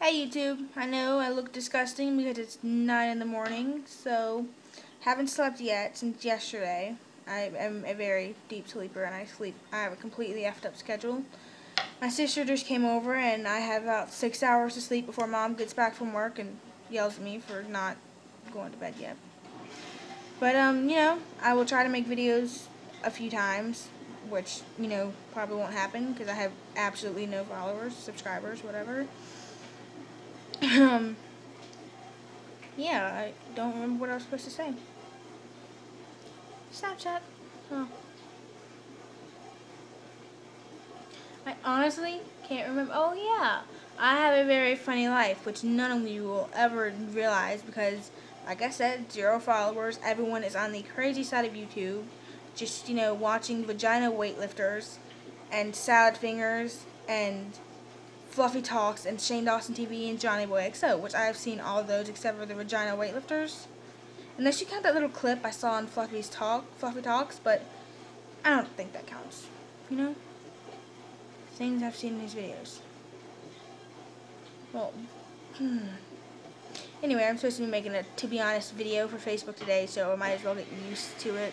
Hey YouTube, I know I look disgusting because it's 9 in the morning, so haven't slept yet since yesterday. I am a very deep sleeper and I sleep, I have a completely effed up schedule. My sister just came over and I have about 6 hours to sleep before mom gets back from work and yells at me for not going to bed yet. But, um, you know, I will try to make videos a few times, which, you know, probably won't happen because I have absolutely no followers, subscribers, whatever um, yeah, I don't remember what I was supposed to say. Snapchat. Oh. I honestly can't remember. Oh, yeah. I have a very funny life, which none of you will ever realize because, like I said, zero followers. Everyone is on the crazy side of YouTube, just, you know, watching vagina weightlifters and salad fingers and Fluffy Talks and Shane Dawson TV and Johnny Boy XO, which I have seen all those except for the Regina Weightlifters. Unless you count that little clip I saw on Fluffy's Talk, Fluffy Talks, but I don't think that counts. You know? Things I've seen in these videos. Well, hmm. Anyway, I'm supposed to be making a to be honest video for Facebook today, so I might as well get used to it.